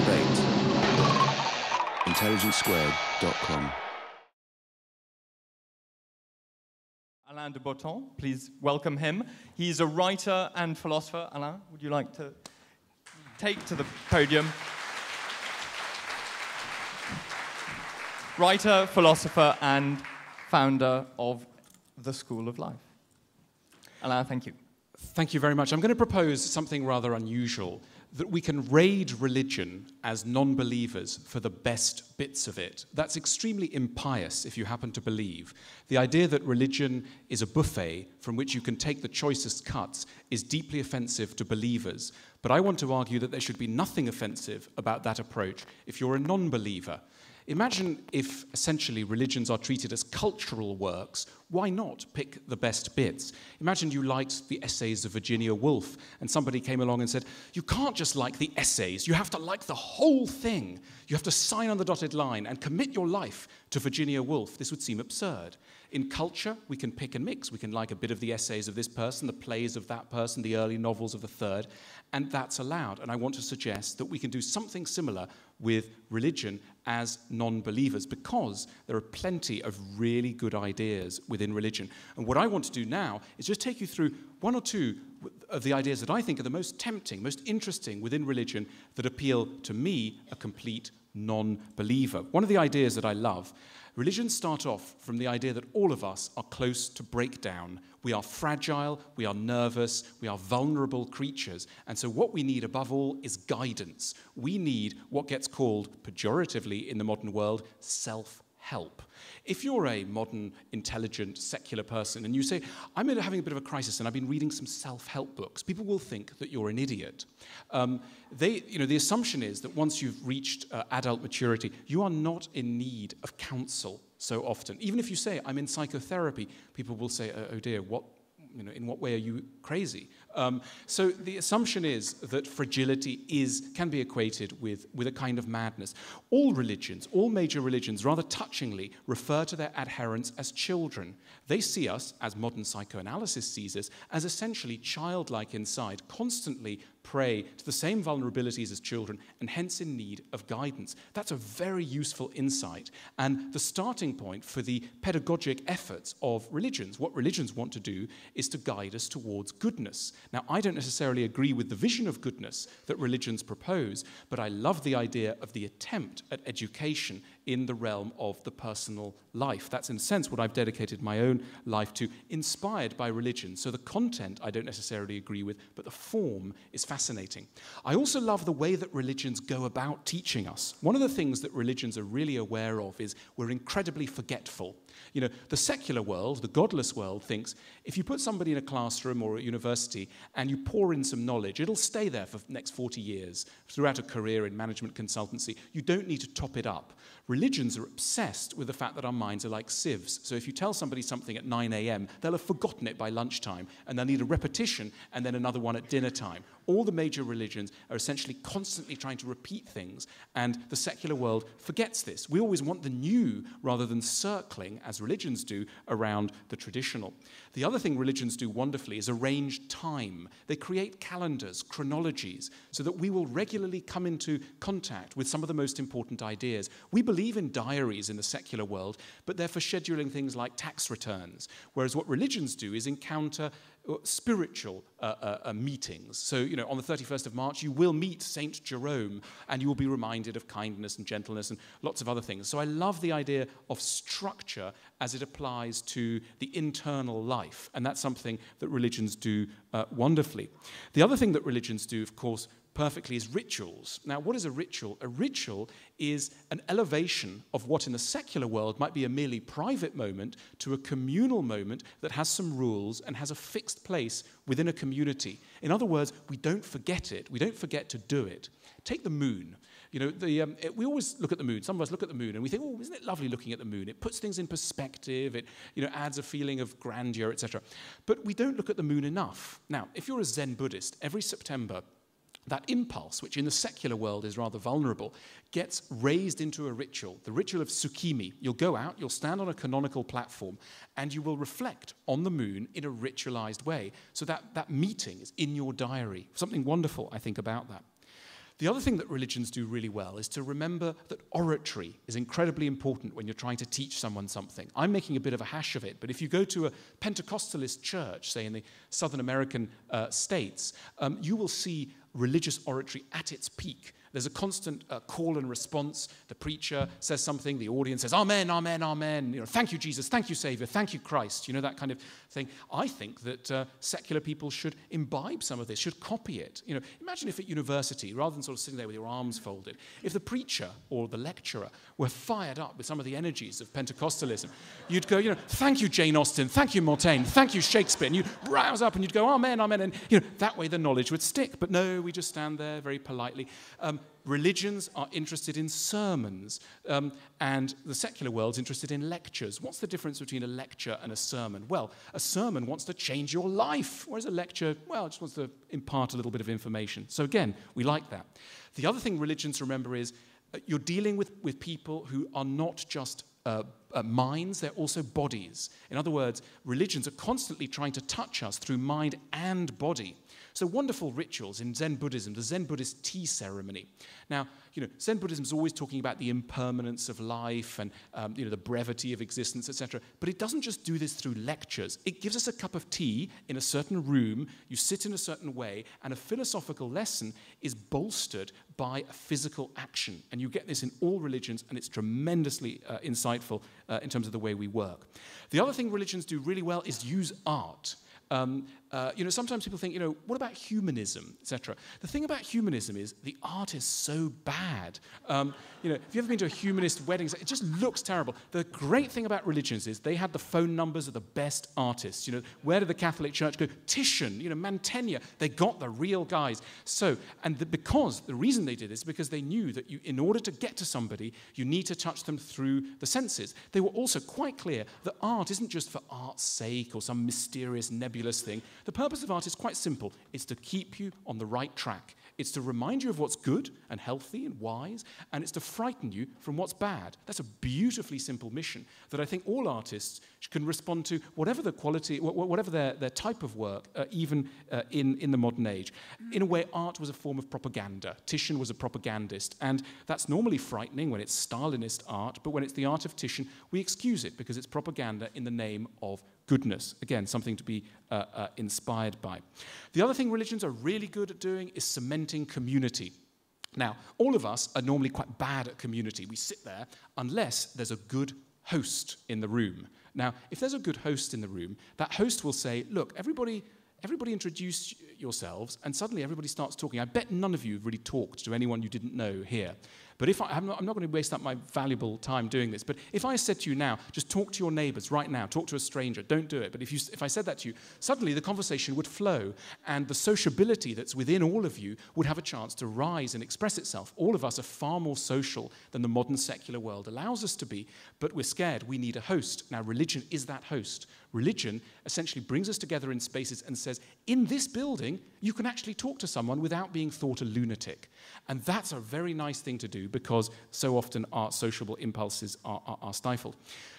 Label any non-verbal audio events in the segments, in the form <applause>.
debate. IntelligenceSquared.com. Alain de Botton, please welcome him. He's a writer and philosopher. Alain, would you like to take to the podium? Writer, philosopher, and founder of the School of Life. Alain, thank you. Thank you very much. I'm going to propose something rather unusual that we can raid religion as non believers for the best bits of it. That's extremely impious if you happen to believe. The idea that religion is a buffet from which you can take the choicest cuts is deeply offensive to believers. But I want to argue that there should be nothing offensive about that approach if you're a non believer. Imagine if essentially religions are treated as cultural works. Why not pick the best bits? Imagine you liked the essays of Virginia Woolf and somebody came along and said, You can't just like the essays, you have to like the whole thing. You have to sign on the dotted line and commit your life to Virginia Woolf. This would seem absurd. In culture, we can pick and mix. We can like a bit of the essays of this person, the plays of that person, the early novels of the third, and that's allowed. And I want to suggest that we can do something similar with religion as non believers because there are plenty of really good ideas within religion. And what I want to do now is just take you through one or two of the ideas that I think are the most tempting, most interesting within religion that appeal to me, a complete non believer. One of the ideas that I love Religions start off from the idea that all of us are close to breakdown. We are fragile, we are nervous, we are vulnerable creatures. And so, what we need above all is guidance. We need what gets called, pejoratively in the modern world, self help. If you're a modern, intelligent, secular person and you say, I'm having a bit of a crisis and I've been reading some self help books, people will think that you're an idiot. Um, they, you know, the assumption is that once you've reached uh, adult maturity, you are not in need of counsel so often. Even if you say, I'm in psychotherapy, people will say, oh, oh dear, what, you know, in what way are you crazy? Um, so the assumption is that fragility is, can be equated with, with a kind of madness. All religions, all major religions, rather touchingly, refer to their adherents as children. They see us, as modern psychoanalysis sees us, as essentially childlike inside, constantly prey to the same vulnerabilities as children and hence in need of guidance. That's a very useful insight and the starting point for the pedagogic efforts of religions. What religions want to do is to guide us towards goodness. Now, I don't necessarily agree with the vision of goodness that religions propose, but I love the idea of the attempt at education in the realm of the personal life. That's, in a sense, what I've dedicated my own life to, inspired by religion. So the content I don't necessarily agree with, but the form is fascinating. I also love the way that religions go about teaching us. One of the things that religions are really aware of is we're incredibly forgetful. You know, the secular world, the godless world, thinks if you put somebody in a classroom or a university and you pour in some knowledge, it'll stay there for the next 40 years throughout a career in management consultancy. You don't need to top it up. Religions are obsessed with the fact that our minds are like sieves. So if you tell somebody something at 9 a.m., they'll have forgotten it by lunchtime, and they'll need a repetition and then another one at dinner time. All the major religions are essentially constantly trying to repeat things, and the secular world forgets this. We always want the new rather than circling, as religions do, around the traditional. The other thing religions do wonderfully is arrange time. They create calendars, chronologies, so that we will regularly come into contact with some of the most important ideas. We believe in diaries in the secular world, but they're for scheduling things like tax returns, whereas what religions do is encounter spiritual uh, uh, uh, meetings. So, you know, on the 31st of March, you will meet Saint Jerome and you will be reminded of kindness and gentleness and lots of other things. So, I love the idea of structure as it applies to the internal life, and that's something that religions do uh, wonderfully. The other thing that religions do, of course, perfectly is rituals. Now, what is a ritual? A ritual is an elevation of what in the secular world might be a merely private moment to a communal moment that has some rules and has a fixed place within a community. In other words, we don't forget it, we don't forget to do it. Take the moon. You know, the, um, it, we always look at the moon. Some of us look at the moon and we think, oh, isn't it lovely looking at the moon? It puts things in perspective. It, you know, adds a feeling of grandeur, etc. But we don't look at the moon enough. Now, if you're a Zen Buddhist, every September that impulse, which in the secular world is rather vulnerable, gets raised into a ritual, the ritual of tsukimi. You'll go out, you'll stand on a canonical platform, and you will reflect on the moon in a ritualized way. So that, that meeting is in your diary. Something wonderful, I think, about that. The other thing that religions do really well is to remember that oratory is incredibly important when you're trying to teach someone something. I'm making a bit of a hash of it, but if you go to a Pentecostalist church, say in the Southern American uh, states, um, you will see religious oratory at its peak. There's a constant uh, call and response. The preacher says something, the audience says, Amen, Amen, Amen. You know, thank you, Jesus. Thank you, Savior. Thank you, Christ. You know, that kind of thing. I think that uh, secular people should imbibe some of this, should copy it. You know, imagine if at university, rather than sort of sitting there with your arms folded, if the preacher or the lecturer were fired up with some of the energies of Pentecostalism, you'd go, you know, thank you, Jane Austen. Thank you, Montaigne. Thank you, Shakespeare. And you'd rouse up and you'd go, Amen, Amen. And, you know, that way the knowledge would stick. But no, we just stand there very politely. Um, religions are interested in sermons, um, and the secular world's interested in lectures. What's the difference between a lecture and a sermon? Well, a sermon wants to change your life, whereas a lecture, well, just wants to impart a little bit of information. So, again, we like that. The other thing religions remember is uh, you're dealing with, with people who are not just uh, uh, minds, they're also bodies. In other words, religions are constantly trying to touch us through mind and body. So, wonderful rituals in Zen Buddhism, the Zen Buddhist tea ceremony. Now, you know, Zen Buddhism is always talking about the impermanence of life and, um, you know, the brevity of existence, etc. But it doesn't just do this through lectures. It gives us a cup of tea in a certain room, you sit in a certain way, and a philosophical lesson is bolstered by a physical action. And you get this in all religions, and it's tremendously uh, insightful uh, in terms of the way we work. The other thing religions do really well is use art. Um, uh, you know, sometimes people think, you know, what about humanism, etc. The thing about humanism is the art is so bad. Um, you know, if you've ever been to a humanist wedding, it just looks terrible. The great thing about religions is they had the phone numbers of the best artists. You know, where did the Catholic Church go? Titian, you know, Mantegna. They got the real guys. So, and the, because the reason they did this is because they knew that you, in order to get to somebody, you need to touch them through the senses. They were also quite clear that art isn't just for art's sake or some mysterious, nebulous thing. The purpose of art is quite simple it's to keep you on the right track. It's to remind you of what's good and healthy and wise, and it's to frighten you from what's bad. That's a beautifully simple mission that I think all artists can respond to, whatever the quality, whatever their, their type of work, uh, even uh, in, in the modern age. In a way, art was a form of propaganda. Titian was a propagandist, and that's normally frightening when it's Stalinist art, but when it's the art of Titian, we excuse it because it's propaganda in the name of goodness. Again, something to be uh, uh, inspired by. The other thing religions are really good at doing is cementing community. Now, all of us are normally quite bad at community. We sit there unless there's a good host in the room. Now, if there's a good host in the room, that host will say, Look, everybody, everybody introduce yourselves, and suddenly everybody starts talking. I bet none of you have really talked to anyone you didn't know here. But if I, I'm not, not going to waste up my valuable time doing this, but if I said to you now, just talk to your neighbors right now, talk to a stranger, don't do it. But if, you, if I said that to you, suddenly the conversation would flow and the sociability that's within all of you would have a chance to rise and express itself. All of us are far more social than the modern secular world allows us to be, but we're scared. We need a host. Now, religion is that host. Religion essentially brings us together in spaces and says, in this building, you can actually talk to someone without being thought a lunatic. And that's a very nice thing to do because so often our sociable impulses are, are, are stifled.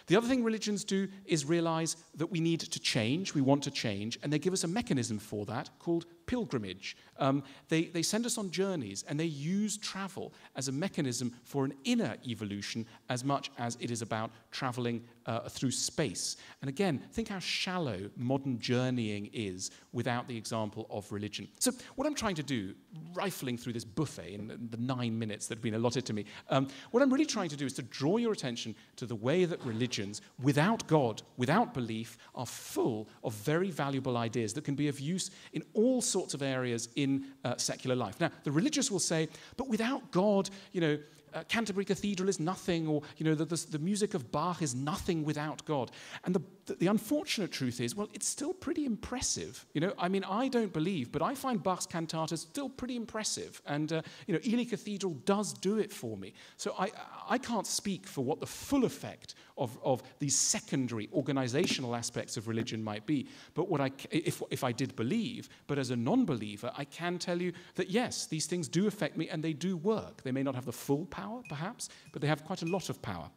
The other thing religions do is realize that we need to change, we want to change, and they give us a mechanism for that called pilgrimage. Um, they, they send us on journeys and they use travel as a mechanism for an inner evolution as much as it is about traveling uh, through space. And again, think how shallow modern journeying is without the example of religion. So, what I'm trying to do, rifling through this buffet in the nine minutes that have been allotted to me, um, what I'm really trying to do is to draw your attention to the way that religions, without God, without belief, are full of very valuable ideas that can be of use in all sorts of areas in uh, secular life. Now, the religious will say, but without God, you know, uh, Canterbury Cathedral is nothing, or you know, the, the, the, music of Bach is nothing without God. And the, the, the, unfortunate truth is, well, it's still pretty impressive. You know, I mean, I don't believe, but I find Bach's cantatas still pretty impressive. And uh, you know, Ely Cathedral does do it for me. So I, I can't speak for what the full effect of, of these secondary organizational aspects of religion might be. But what I, if, if I did believe, but as a non-believer, I can tell you that yes, these things do affect me and they do work. They may not have the full power, perhaps, but they have quite a lot of power.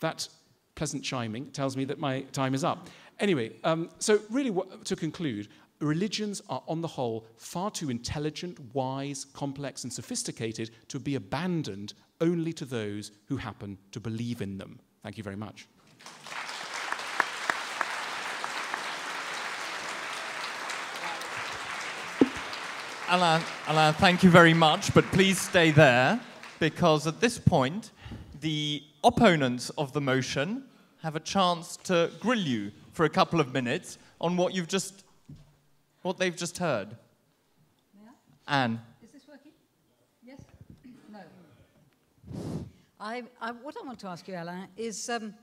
That pleasant chiming tells me that my time is up. Anyway, um, so really, what, to conclude, religions are, on the whole, far too intelligent, wise, complex, and sophisticated to be abandoned only to those who happen to believe in them. Thank you very much. Alain, Alain, thank you very much, but please stay there because at this point, the opponents of the motion have a chance to grill you for a couple of minutes on what you've just, what they've just heard. Anne. Is this working? Yes? No. I, I, what I want to ask you, Alain, is um,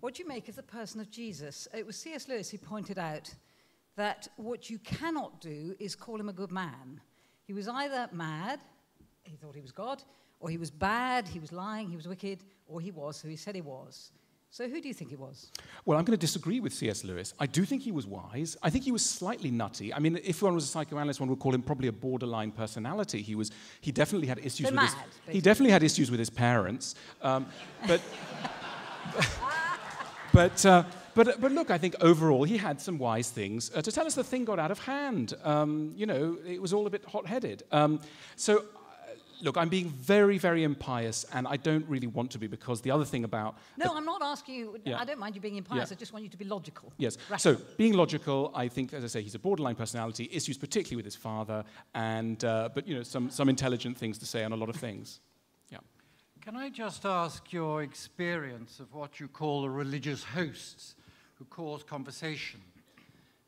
what do you make of the person of Jesus? It was C.S. Lewis who pointed out that what you cannot do is call him a good man. He was either mad, he thought he was God, or he was bad, he was lying, he was wicked, or he was who he said he was. So, who do you think he was? Well, I'm going to disagree with C.S. Lewis. I do think he was wise. I think he was slightly nutty. I mean, if one was a psychoanalyst, one would call him probably a borderline personality. He was. He definitely had issues So with mad, his. basically. He definitely had issues with his parents. Um, <laughs> but. <laughs> but. Uh, but, but look, I think overall he had some wise things uh, to tell us the thing got out of hand. Um, you know, it was all a bit hot headed. Um, so, look, I'm being very, very impious, and I don't really want to be because the other thing about. No, I'm not asking you. Yeah. I don't mind you being impious. Yeah. I just want you to be logical. Yes. Rational. So, being logical, I think, as I say, he's a borderline personality. Issues particularly with his father, and uh, but you know, some some intelligent things to say on a lot of things. Yeah. Can I just ask your experience of what you call the religious hosts who cause conversation?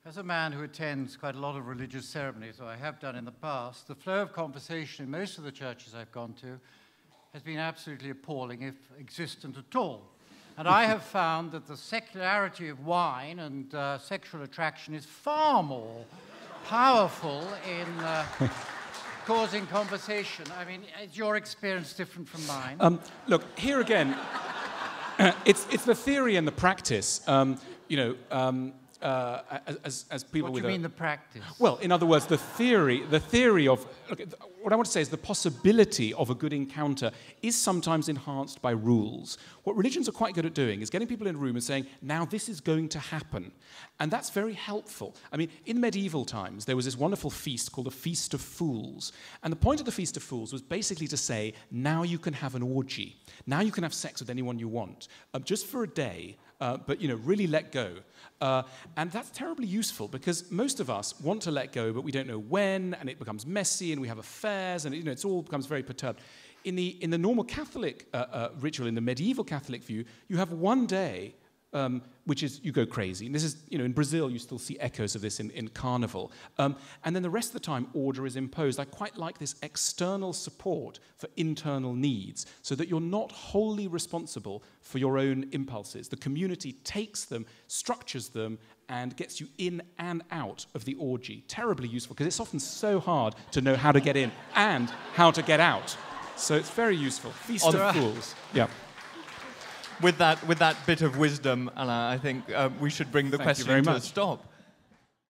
As a man who attends quite a lot of religious ceremonies, or I have done in the past, the flow of conversation in most of the churches I've gone to has been absolutely appalling, if existent at all. And I have <laughs> found that the secularity of wine and uh, sexual attraction is far more powerful in uh, <laughs> causing conversation. I mean, is your experience different from mine? Um, look here again. <coughs> it's it's the theory and the practice. Um, you know, um, uh, as as people what do you a, mean the practice? Well, in other words, the theory, the theory of look, what I want to say is the possibility of a good encounter is sometimes enhanced by rules. What religions are quite good at doing is getting people in a room and saying, "Now this is going to happen," and that's very helpful. I mean, in medieval times, there was this wonderful feast called the Feast of Fools, and the point of the Feast of Fools was basically to say, "Now you can have an orgy. Now you can have sex with anyone you want, um, just for a day." Uh, but you know, really let go. Uh, and that's terribly useful because most of us want to let go, but we don't know when, and it becomes messy, and we have affairs, and you know, it's all becomes very perturbed. In the, in the normal Catholic uh, uh, ritual, in the medieval Catholic view, you have one day um, which is you go crazy. And this is, you know, in Brazil, you still see echoes of this in, in Carnival. Um, and then the rest of the time, order is imposed. I quite like this external support for internal needs so that you're not wholly responsible for your own impulses. The community takes them, structures them, and gets you in and out of the orgy. Terribly useful because it's often so hard to know how to get in and how to get out. So it's very useful. Feast On- of Fools. Yeah. With that, with that bit of wisdom, Alain, I think uh, we should bring the Thank question very to a stop.